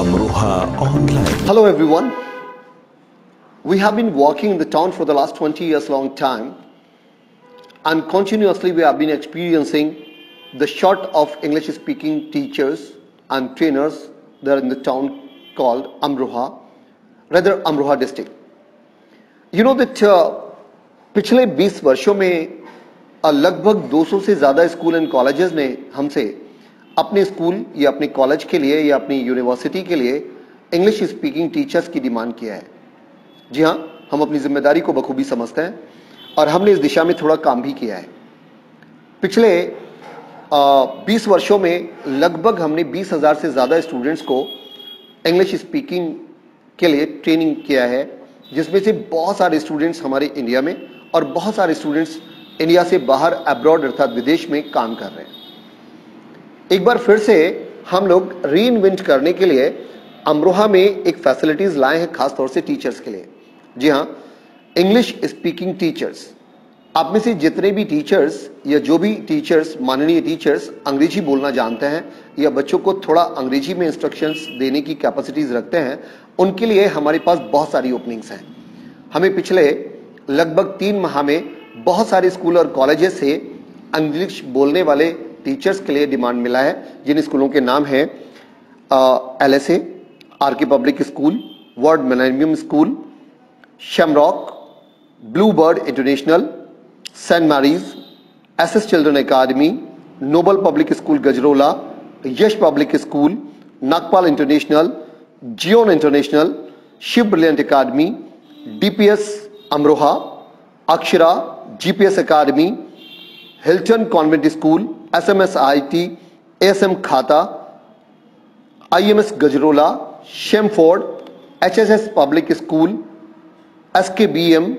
Amruha Online. Hello everyone. We have been working in the town for the last 20 years long time and continuously we have been experiencing the short of English speaking teachers and trainers that are in the town called Amroha, rather Amroha district. You know that uh, पिछले 20 वर्षों में uh, लगभग 200 से ज़्यादा school and colleges ने हमसे अपने school या अपने कॉलेज के लिए या अपनी यूनिवर्सिटी के लिए इंग्लिश स्पीकिंग टीचर्स की डिमांड किया है। जी हाँ हम अपनी ज़िम्मेदारी को बखूबी समझते हैं और हमने इस दिशा में थोड़ा काम भी किया है। पिछले बीस वर्षों में लगभग हमने बीस हज़ार से ज़्यादा स्टूडेंट्स को इंग्लिश स्पीकिंग के लिए ट्रेनिंग किया है, जिसमें से बहुत सारे स्टूडेंट्स हमारे इंडिया में और बहुत सारे स्टूडेंट्स इंडिया से बाहर अब्रॉड अर्थात विदेश में काम कर रहे हैं। एक बार फिर से हम लोग री करने के लिए अमरोहा में एक फैसिलिटीज़ लाए हैं, खास तौर से टीचर्स के लिए। जी हाँ इंग्लिश स्पीकिंग टीचर्स आप में से जितने भी टीचर्स या जो भी टीचर्स माननीय टीचर्स अंग्रेज़ी बोलना जानते हैं या बच्चों को थोड़ा अंग्रेज़ी में इंस्ट्रक्शंस देने की कैपेसिटीज रखते हैं, उनके लिए हमारे पास बहुत सारी ओपनिंग्स हैं। हमें पिछले लगभग तीन माह में बहुत सारे स्कूल और कॉलेजेस से इंग्लिश बोलने वाले टीचर्स के लिए डिमांड मिला है, जिन स्कूलों के नाम है L S A R K public school world millennium school shamrock blue bird international saint Mary's S S children academy noble public school Gajraula Yash public school Nagpal international Zion international Shiv brilliant academy DPS Amroha Akshara GPS academy Hilton convent school S M S I T S M खाता I M S Gajraula Shemford H S S public school S K B M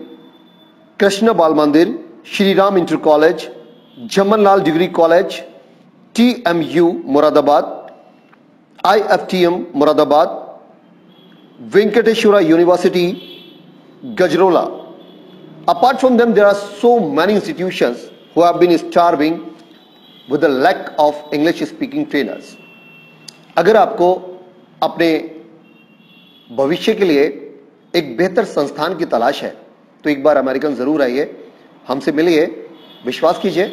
Krishna Bal Mandir Shri Ram inter college Jamnalal degree college T M U Moradabad I F T M Moradabad Venkateshwara university Gajraula apart from them, there are so many institutions who have with the lack of English speaking trainers. अगर आपको अपने भविष्य के लिए एक बेहतर संस्थान की तलाश है तो एक बार अमेरिकन ज़रूर आइए, हमसे मिलिए, विश्वास कीजिए,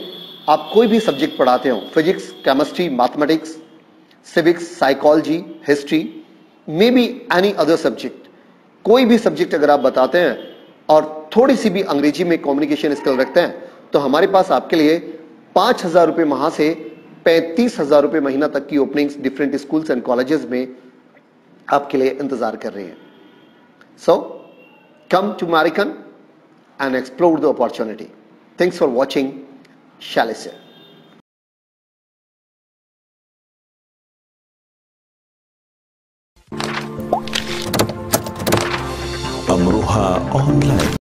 आप कोई भी सब्जेक्ट पढ़ाते हो, physics, chemistry, mathematics, civics, psychology, history, may be any other subject, कोई भी सब्जेक्ट अगर आप बताते हैं और थोड़ी सी भी अंग्रेज़ी में कम्युनिकेशन स्किल रखते हैं तो हमारे पास आपके लिए पाँच हज़ार रुपए माह से पैंतीस हज़ार रुपए महीना तक की openings different schools and colleges में आपके लिए इंतज़ार कर रहे हैं। So come to American and explore the opportunity thanks for watching शैलेसर Amruha Online.